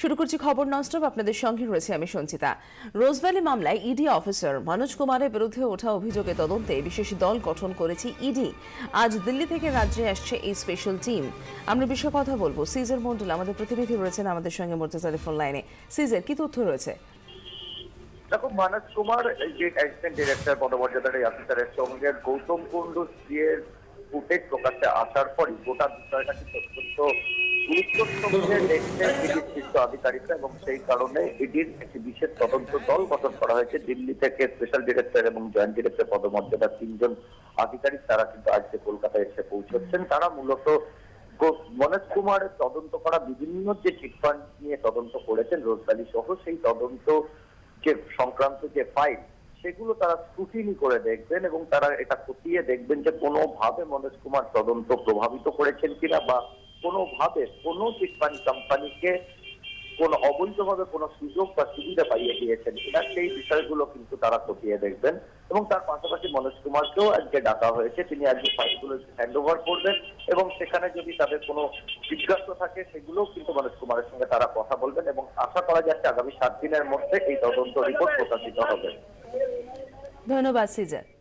শুরু করছি খবর ননস্টপ আপনাদের সঙ্গে রয়েছে আমি সঞ্চিতা। রোজভ্যালি মামলায় ইডি অফিসার মনোজ কুমারের বিরুদ্ধে ওঠা অভিযোগে তদন্তে বিশেষ দল গঠন করেছে ইডি। আজ দিল্লি থেকে রাজ্যে আসছে এই স্পেশাল টিম আমরা বিষয়ে কথা বলব। সিজার মন্ডল আমাদের প্রতিনিধি রয়েছেন আমাদের সঙ্গে মোর্চা টেলিফোন লাইনে। সিজার, কি তথ্য রয়েছে? দেখো মানস কুমার যে অ্যাসিস্ট্যান্ট ডিরেক্টর পদমর্যাদার এই অফিসারের সঙ্গে গৌতম কুণ্ডু সিএর ফুটেজ প্রকাশ্যে আসার পরই গোটা বিষয়টা কিন্তু অত্যন্ত তদন্ত করা বিভিন্ন যে চিটফান্ড নিয়ে তদন্ত করেছেন রোজভ্যালি সহ, সেই তদন্ত যে সংক্রান্ত যে ফাইল সেগুলো তারা স্ক্রুটিনি করে দেখবেন এবং তারা এটা খতিয়ে দেখবেন যে কোনোভাবে মনোজ কুমার তদন্ত প্রভাবিত করেছেন কিনা বা কোনোভাবে কোনো চিটফান্ড কোম্পানিকে কোন অবৈধভাবে কোনো সুযোগ বা সুবিধা পাইয়ে দিয়েছেন কিনা, সেই বিষয়গুলো কিন্তু তারা খতিয়ে দেখবেন। এবং তার পাশাপাশি মনোজ কুমারকেও আজকে ডাকা হয়েছে। তিনি আজকে ফাইলগুলো হ্যান্ড ওভার করবেন এবং সেখানে যদি তাদের কোনো জিজ্ঞাসা থাকে, সেগুলোও কিন্তু মনোজ কুমারের সঙ্গে তারা কথা বলবেন এবং আশা করা যাচ্ছে আগামী সাত দিনের মধ্যে এই তদন্ত রিপোর্ট প্রকাশিত হবে। ধন্যবাদ, সিজার।